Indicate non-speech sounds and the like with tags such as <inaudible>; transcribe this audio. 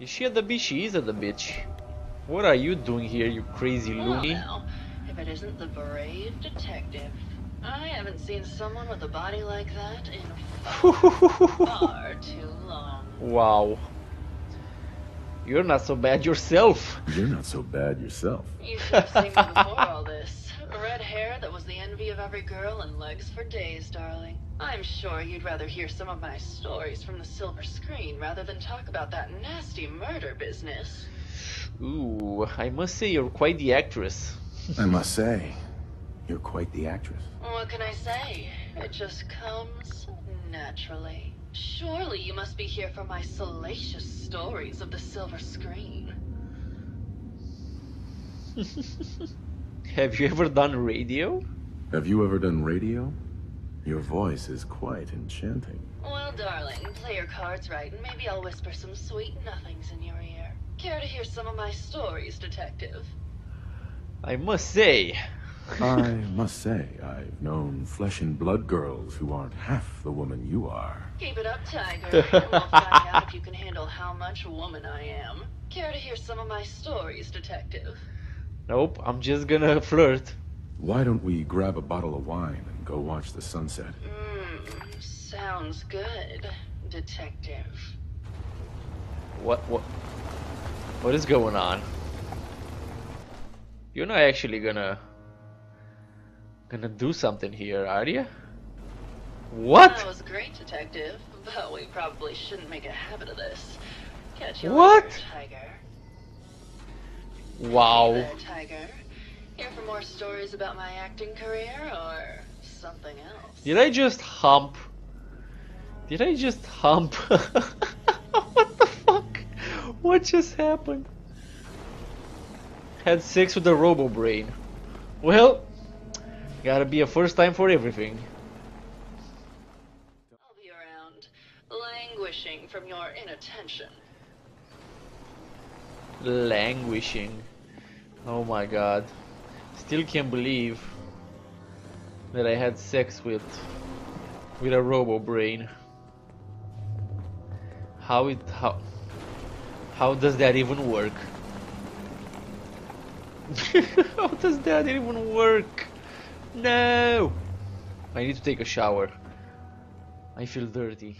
Is she at the beach? She is at the beach. What are you doing here, you crazy Well loony? now, if it isn't the brave detective. I haven't seen someone with a body like that in <laughs> far too long. wow. You're not so bad yourself. You're not so bad yourself. You should have seen me before every girl and legs for days, darling. I'm sure you'd rather hear some of my stories from the silver screen rather than talk about that nasty murder business. Ooh, I must say you're quite the actress. I must say, you're quite the actress. What can I say? It just comes naturally. Surely you must be here for my salacious stories of the silver screen. <laughs> Have you ever done radio? Have you ever done radio? Your voice is quite enchanting. Well, darling, play your cards right, and maybe I'll whisper some sweet nothings in your ear. Care to hear some of my stories, detective? I must say. I <laughs> must say, I've known flesh and blood girls who aren't half the woman you are. Keep it up, Tiger, and we'll find out if you can handle how much woman I am. Care to hear some of my stories, detective? Nope, I'm just gonna flirt. Why don't we grab a bottle of wine and go watch the sunset? Mmm, sounds good, detective. What what what is going on? You're not actually gonna gonna do something here, are you? What? That was great, detective, but we probably shouldn't make a habit of this. Catch you What? later, Tiger. Wow. There, Tiger. Here for more stories about my acting career or something else? Did I just hump? Did I just hump? <laughs> what the fuck? What just happened? Had sex with a Robobrain. Well, gotta be a first time for everything. I'll be around, languishing from your inattention. Languishing. Oh my god. Still can't believe that I had sex with with a Robobrain. How it how how does that even work? <laughs> how does that even work? No. I need to take a shower. I feel dirty.